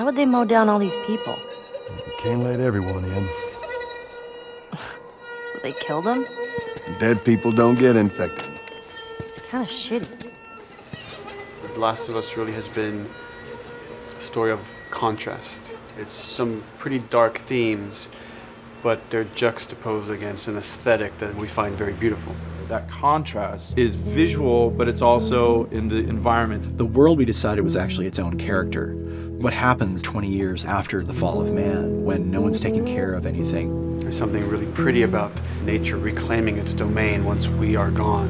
Why would they mow down all these people? You can't let everyone in. So they killed them? Dead people don't get infected. It's kind of shitty. The Last of Us really has been a story of contrast. It's some pretty dark themes, but they're juxtaposed against an aesthetic that we find very beautiful. That contrast is visual, but it's also in the environment. The world we decided was actually its own character. What happens 20 years after the fall of man when no one's taking care of anything? There's something really pretty about nature reclaiming its domain once we are gone.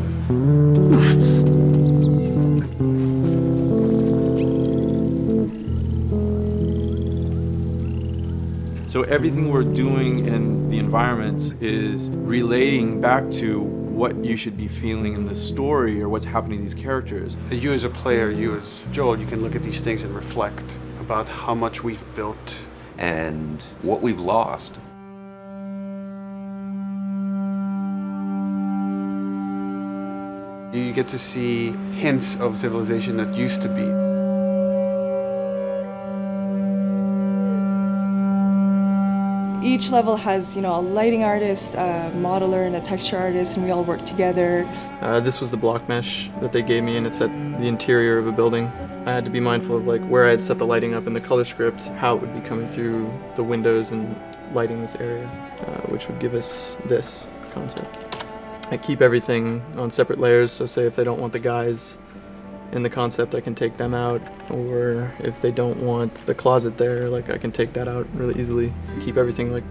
So everything we're doing in the environments is relating back to what you should be feeling in the story or what's happening to these characters. You as a player, you as Joel, you can look at these things and reflect about how much we've built and what we've lost. You get to see hints of civilization that used to be. Each level has, you know, a lighting artist, a modeler, and a texture artist, and we all work together. Uh, this was the block mesh that they gave me, and it's at the interior of a building. I had to be mindful of like where I had set the lighting up in the color script, how it would be coming through the windows and lighting this area, uh, which would give us this concept. I keep everything on separate layers, so say if they don't want the guys in the concept, I can take them out, or if they don't want the closet there, like I can take that out really easily. Keep everything like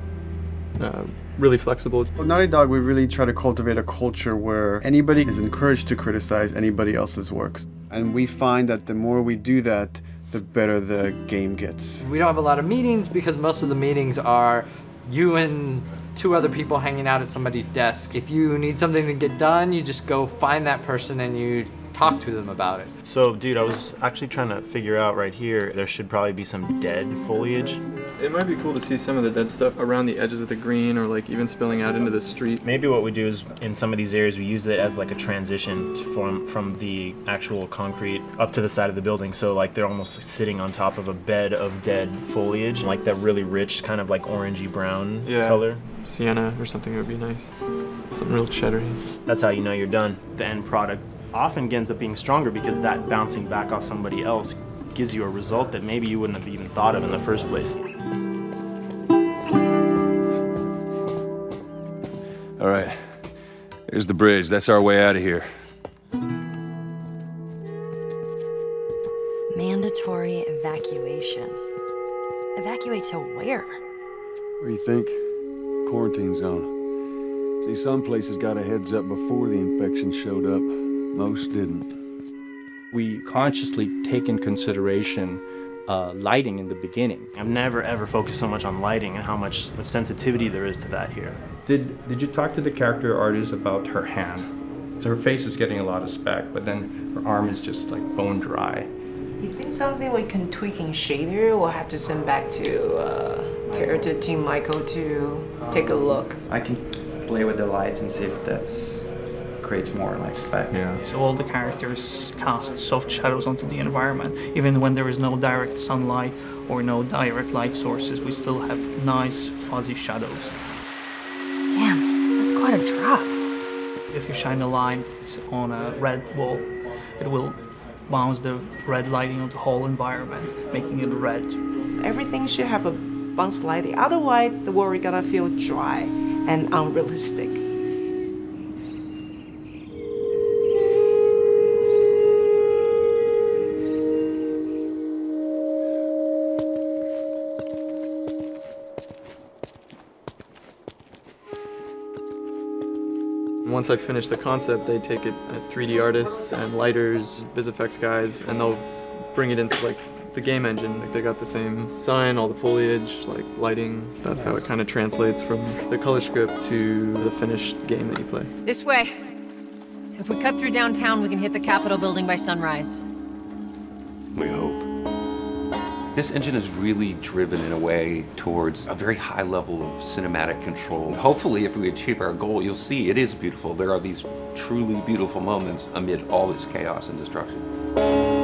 uh, really flexible. Well, Naughty Dog, we really try to cultivate a culture where anybody is encouraged to criticize anybody else's works. And we find that the more we do that, the better the game gets. We don't have a lot of meetings because most of the meetings are you and two other people hanging out at somebody's desk. If you need something to get done, you just go find that person and you talk to them about it. So, dude, I was actually trying to figure out right here, there should probably be some dead foliage. It might be cool to see some of the dead stuff around the edges of the green or like even spilling out into the street. Maybe what we do is in some of these areas we use it as like a transition from from the actual concrete up to the side of the building. So like they're almost sitting on top of a bed of dead foliage, like that really rich kind of like orangey brown Yeah. color. Sienna or something would be nice. Something real cheddar. That's how you know you're done. The end product often ends up being stronger because that bouncing back off somebody else gives you a result that maybe you wouldn't have even thought of in the first place. All right. Here's the bridge. That's our way out of here. Mandatory evacuation. Evacuate to where? What do you think? Quarantine zone. See, some places got a heads up before the infection showed up. Most didn't. We consciously take in consideration uh, lighting in the beginning. I've never ever focused so much on lighting and how much, much sensitivity there is to that here. Did Did you talk to the character artist about her hand? So her face is getting a lot of spec, but then her arm is just like bone dry. You think something we can tweak in shader? We'll have to send back to uh, character team Michael to take a look. I can play with the lights and see if that's creates more like spec. Yeah. So all the characters cast soft shadows onto the environment. Even when there is no direct sunlight or no direct light sources, we still have nice fuzzy shadows. Damn, that's quite a drop. If you shine a light on a red wall, it will bounce the red lighting on the whole environment, making it red. Everything should have a bounce lighting. Otherwise, the world is gonna feel dry and unrealistic. Once I finish the concept, they take it uh, at 3D artists and lighters, VisFX guys, and they'll bring it into like the game engine. Like they got the same sign, all the foliage, like lighting. That's how it kind of translates from the color script to the finished game that you play. This way. If we cut through downtown, we can hit the Capitol building by sunrise. We hope. This engine is really driven in a way towards a very high level of cinematic control. Hopefully, if we achieve our goal, you'll see it is beautiful. There are these truly beautiful moments amid all this chaos and destruction.